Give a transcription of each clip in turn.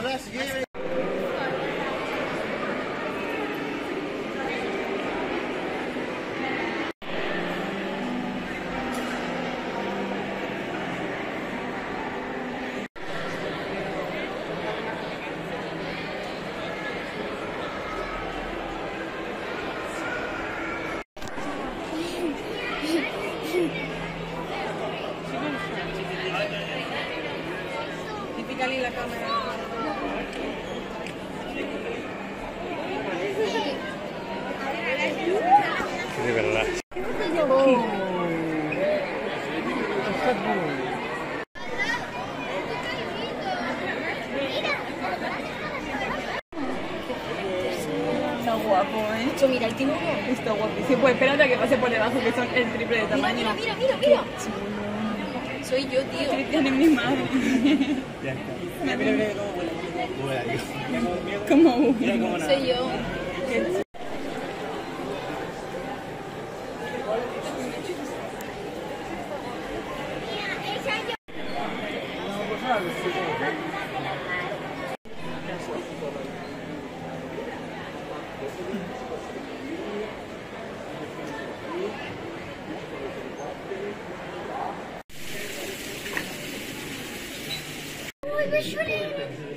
Wala, sige. Ой, вы шурили!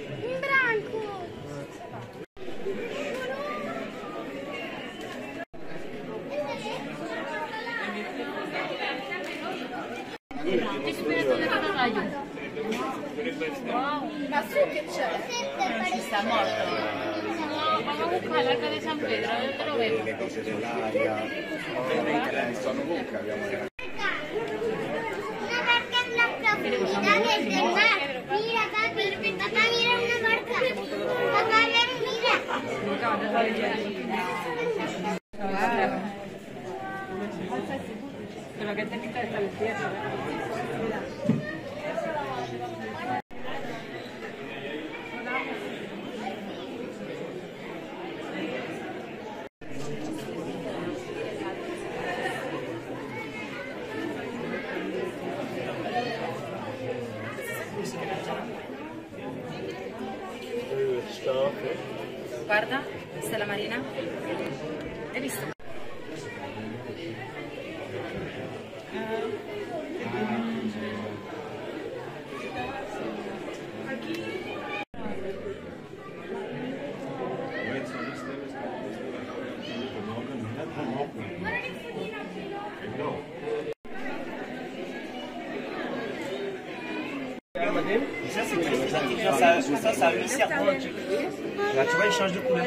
ça, ça, ça lui sert. Là, tu vois, il change de couleur.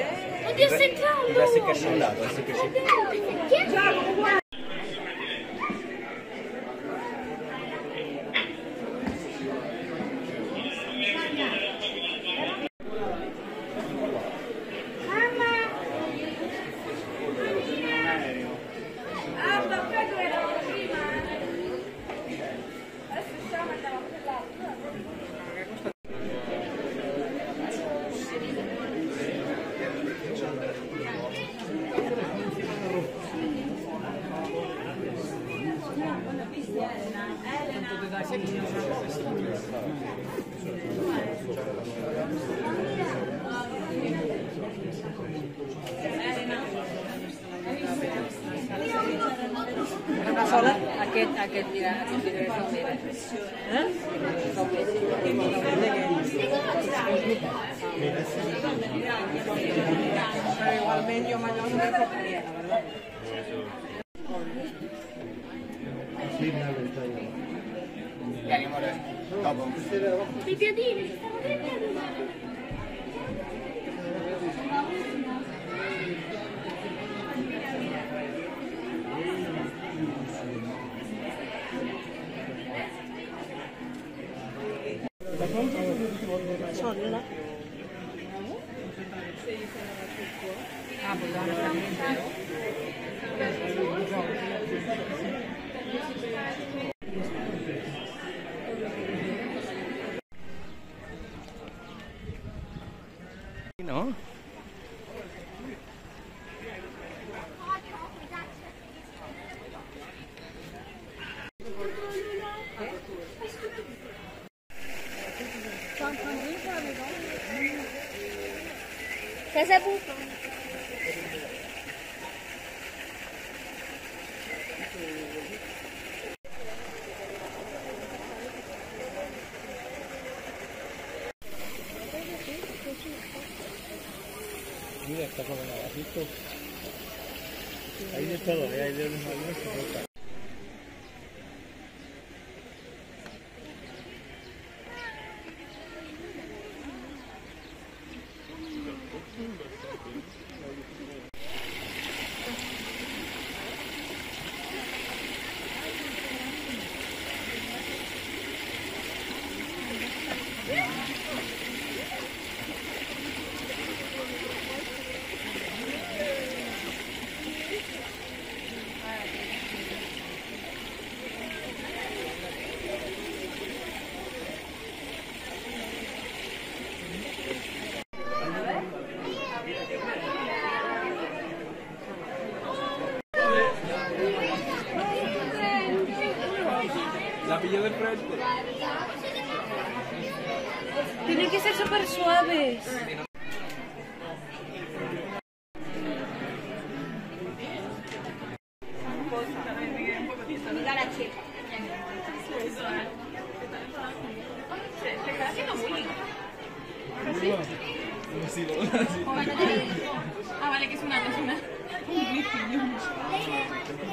Il va se cacher là, il va. que. Ah, vale, que es una es una. Un glifillo.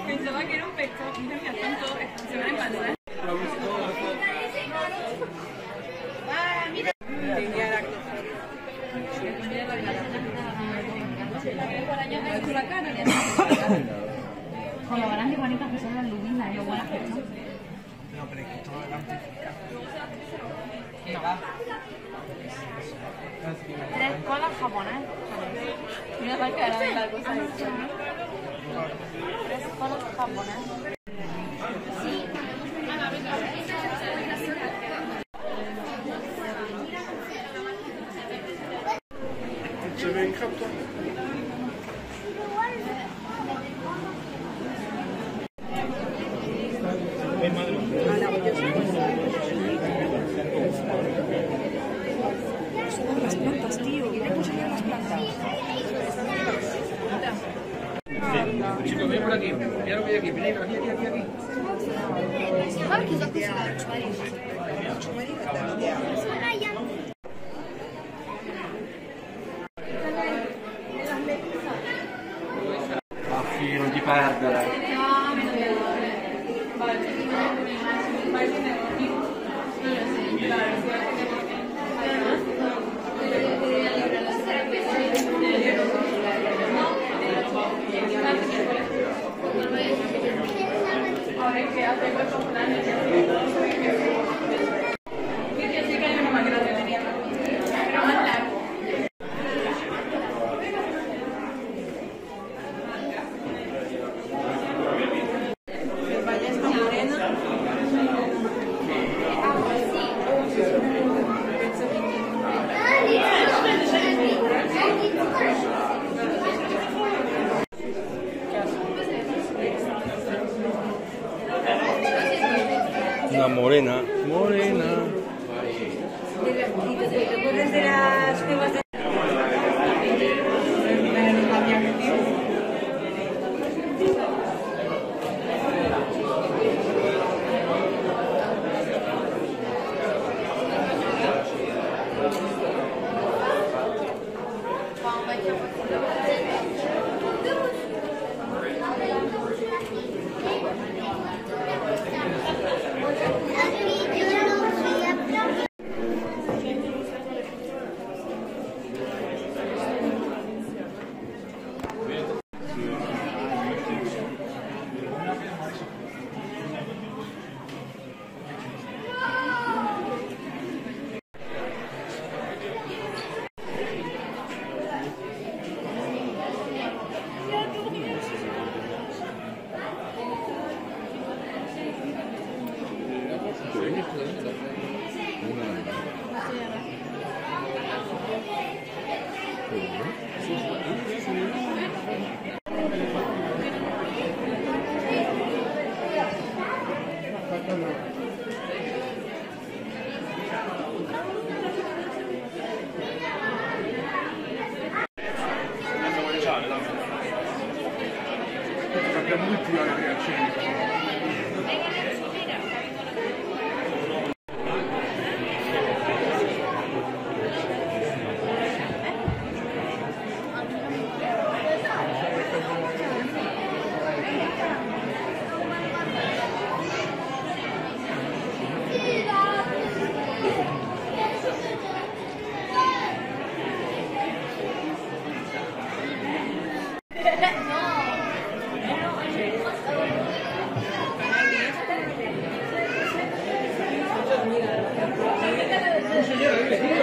Pensaba que era un pecho. Mira, mira, están todos. Se van a empatar. Chicos, ven por aquí. Mira lo que hay aquí. Mira, aquí, aquí, aquí. aquí. Raffi, Una morena. Morena. ¿Y te acuerdas de las cuevas de... 学一学。嗯。谢谢了。嗯，谢。现在的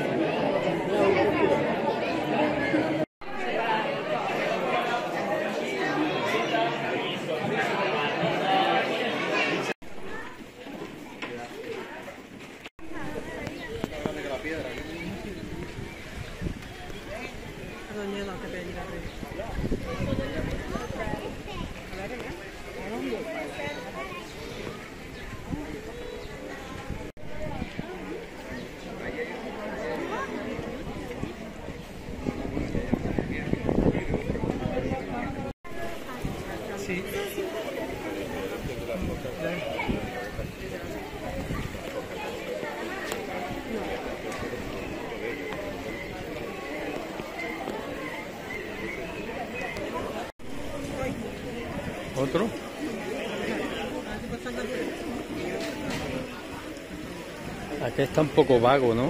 ¿Otro? Aquí está un poco vago, ¿no?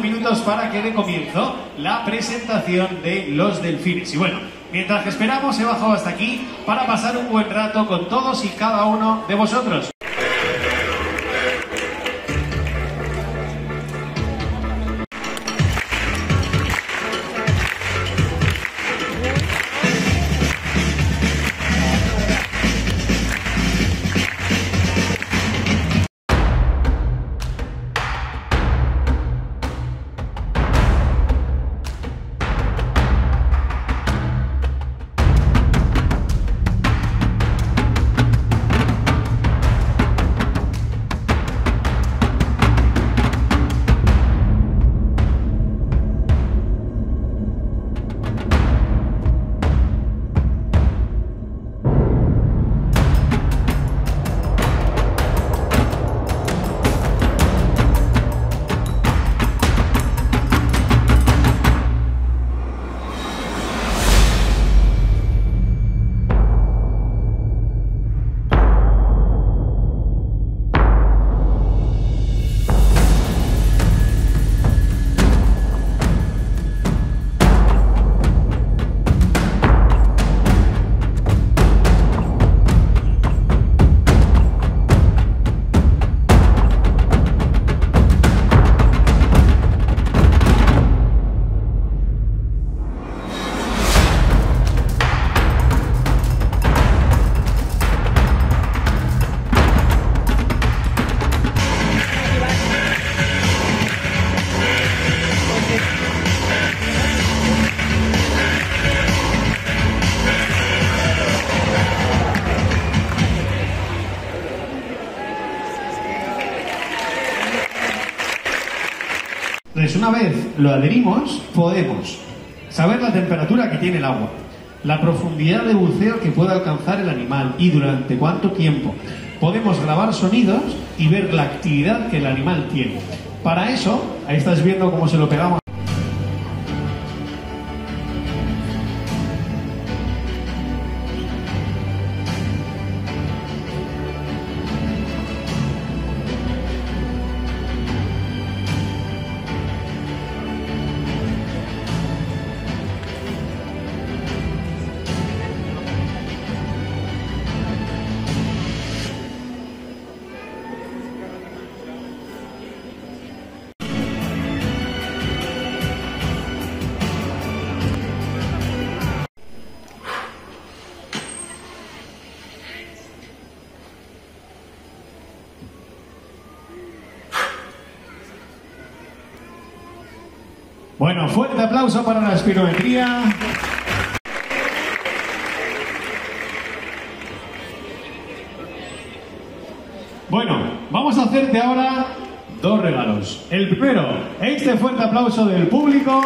Minutos para que dé comienzo la presentación de los delfines. Y bueno, mientras que esperamos he bajado hasta aquí para pasar un buen rato con todos y cada uno de vosotros. Una vez lo adherimos, podemos saber la temperatura que tiene el agua. la profundidad de buceo que puede alcanzar el animal y durante cuánto tiempo. Podemos grabar sonidos y ver la actividad que el animal tiene. Para eso, ahí estás viendo cómo se lo pegamos. Bueno, fuerte aplauso para la espirometría. Bueno, vamos a hacerte ahora dos regalos. El primero, este fuerte aplauso del público.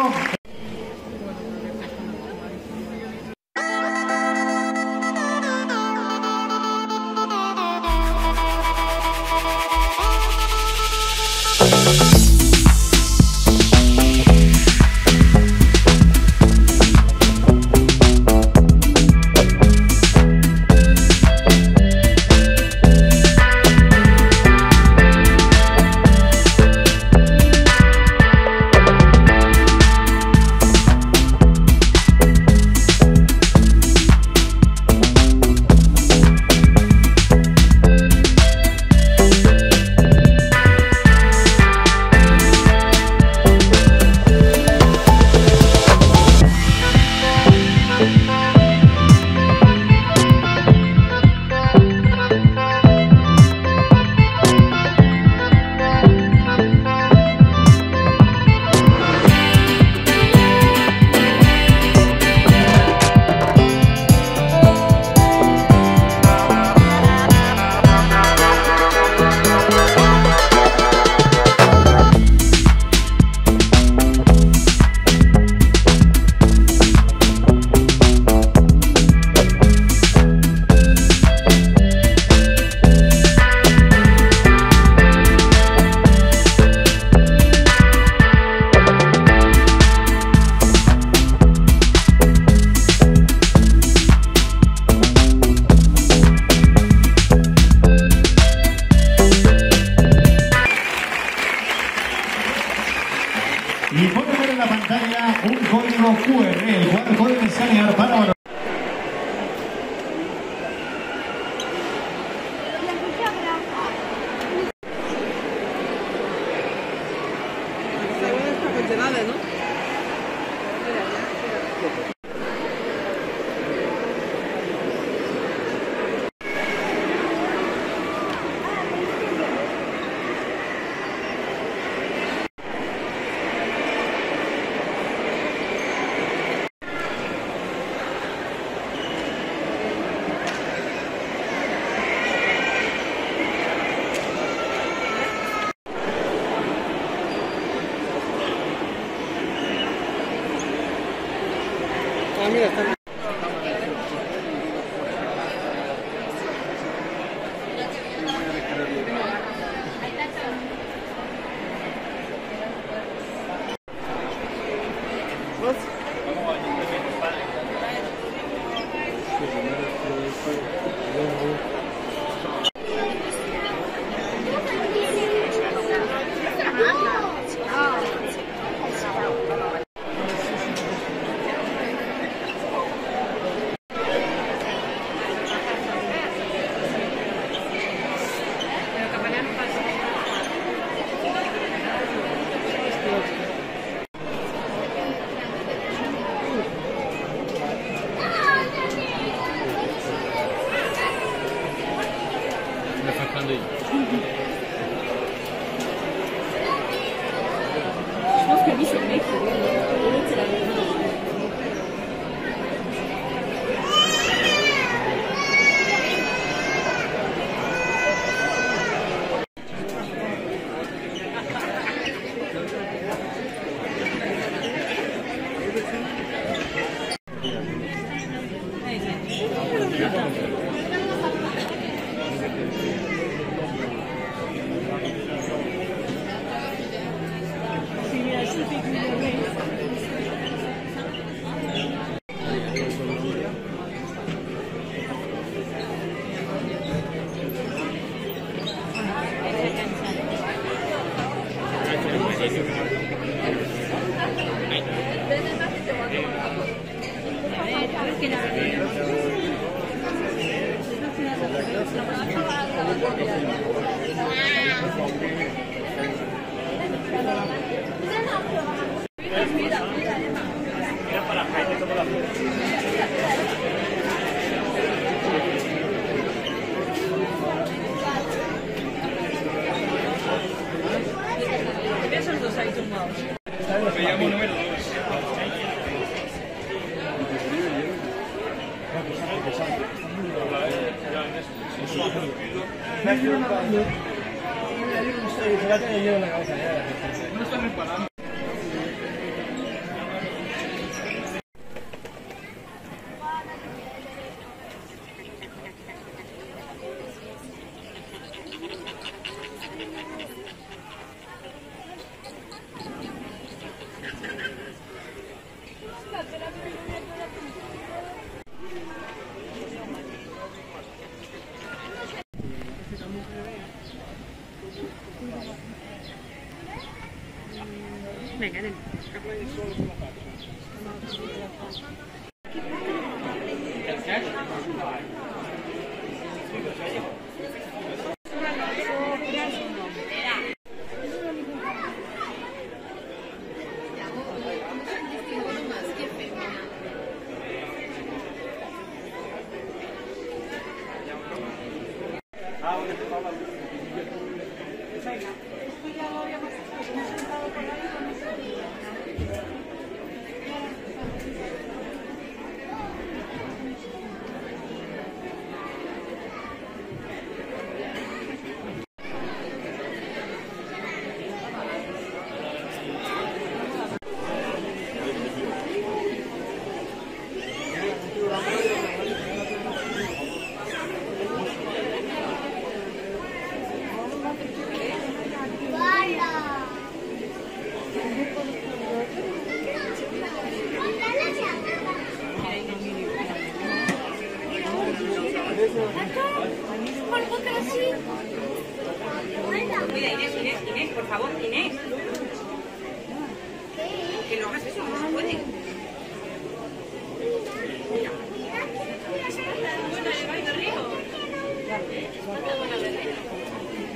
QR, el pueden escanear No están reparando.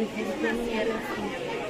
prefiro caminhar assim.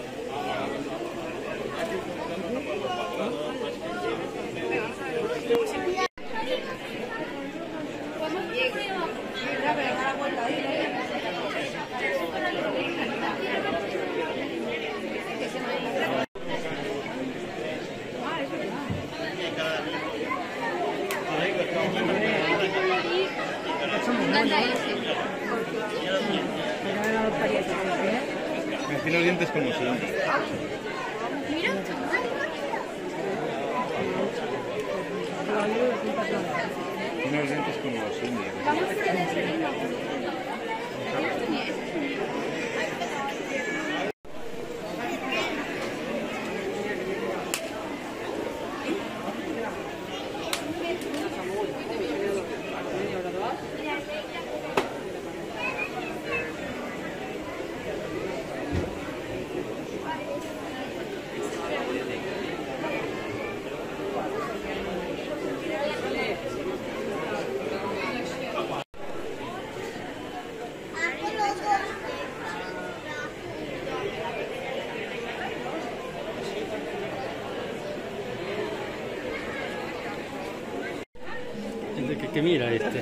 mira este.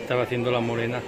Estaba haciendo la morena.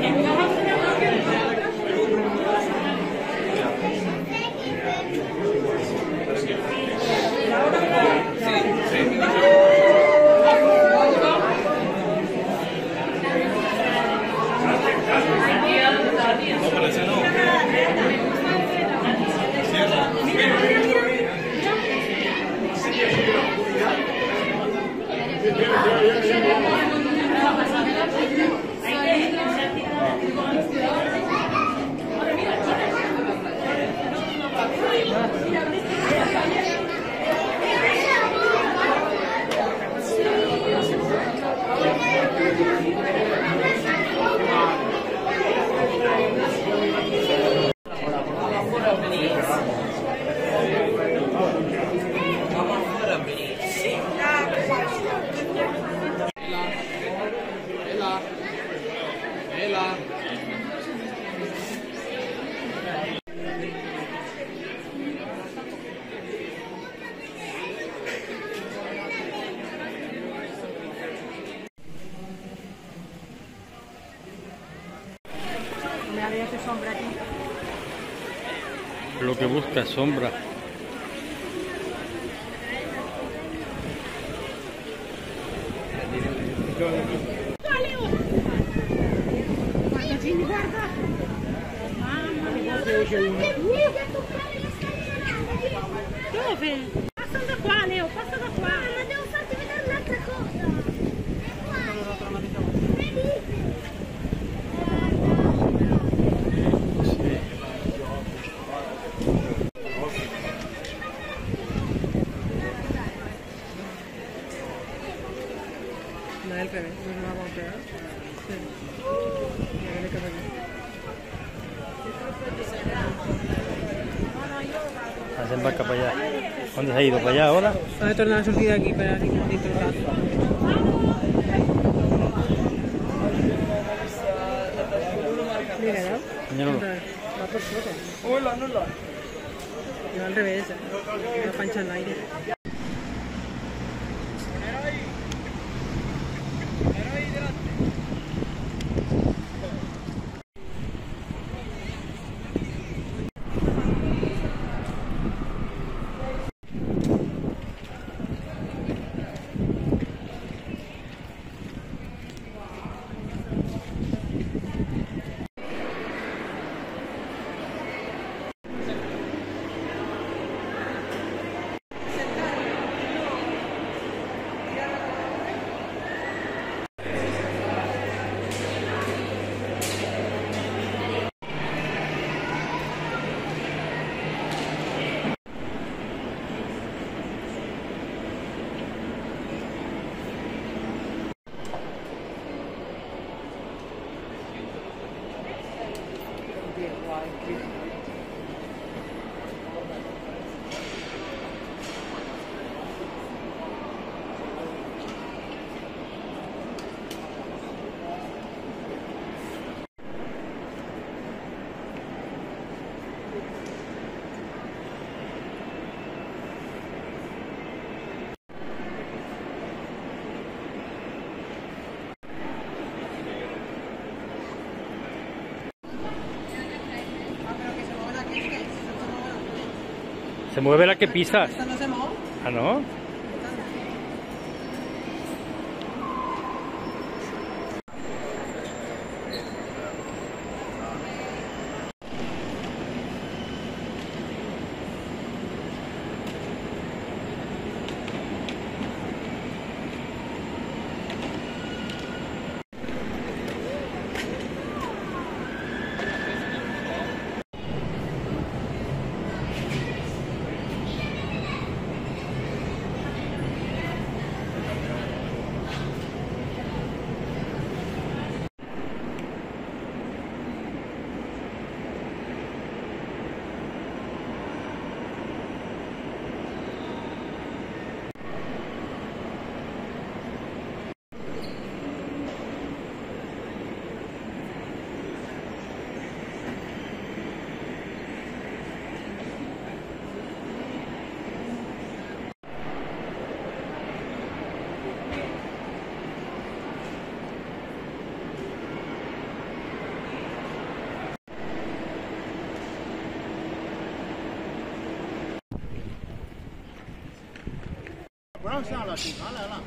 ね。Es sombra. Hacen vaca para allá. ¿Dónde se ha ido? ¿Para allá ahora? Vamos a tornar a sortir de aquí para. Mira, ¿no? Va por foto. Hola, no la. No, al revés. Pancha aire. Se mueve la que pisas. ¿Esta no se moja? Ah, ¿no? 上下了，警察来了。